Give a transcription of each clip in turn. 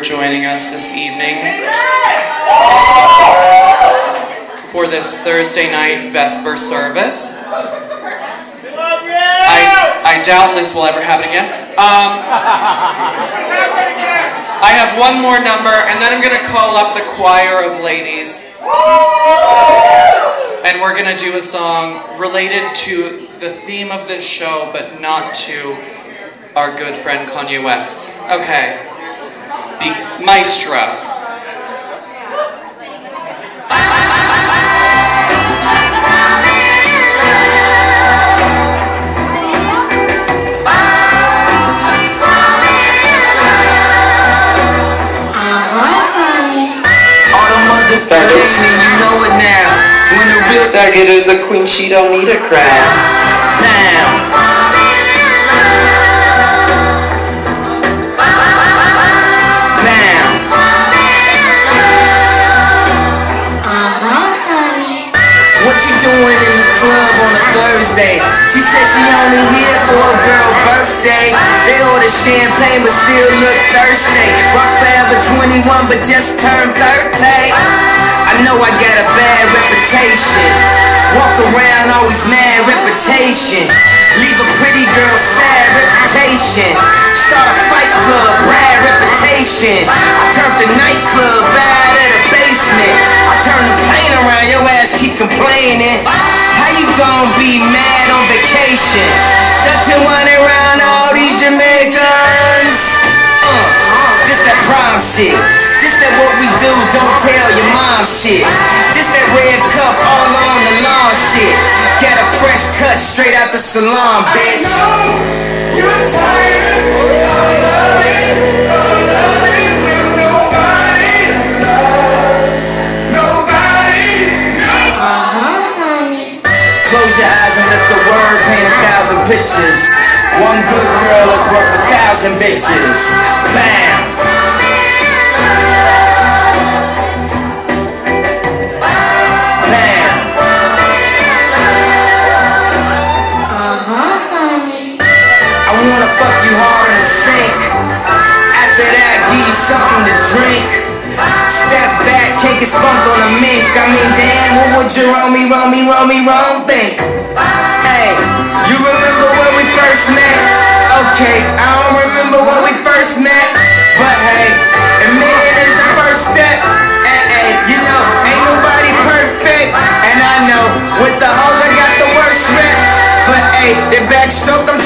for joining us this evening for this Thursday night Vesper service. I, I doubt this will ever happen again. Um, I have one more number, and then I'm going to call up the choir of ladies. And we're going to do a song related to the theme of this show, but not to our good friend Kanye West. Okay. Maestro. The Faggot is queen, she don't need a crown. She said she only here for a girl birthday. They order champagne but still look thirsty. Rock forever 21 but just turned 30. I know I got a bad reputation. Walk around always mad reputation. Leave a pretty girl sad reputation. Start a fight club, bad reputation. I turned the nightclub bad shit. This that red cup all on the lawn shit. Get a fresh cut straight out the salon, bitch. You're tired of loving, of loving with nobody love. Nobody, nobody. Uh-huh. Close your eyes and let the word paint a thousand pictures. One good girl is worth a thousand bitches. Bam! Something to drink. Step back, can't get spunked on a mink. I mean, damn, what would Jerome, Romy, Romy, Rome think? Hey, you remember when we first met? Okay, I don't remember when we first met. But hey, admitting is the first step. Hey, hey, you know, ain't nobody perfect. And I know, with the hoes, I got the worst rep. But hey, the backstroke, I'm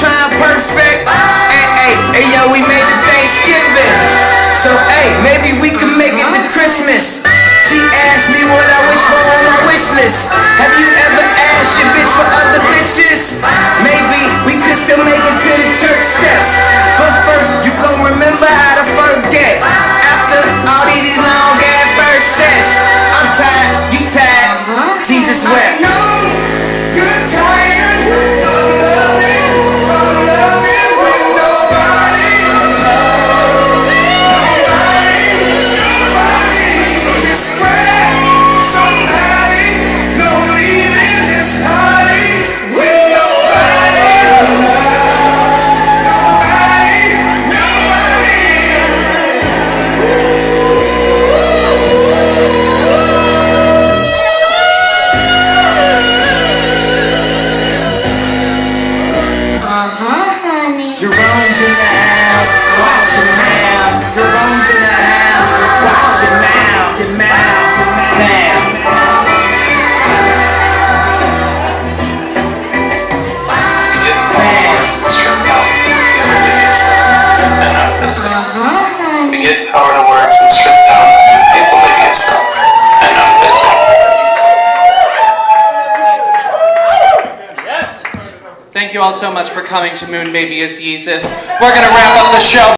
Thank you all so much for coming to Moon Baby is Jesus. We're going to wrap up the show.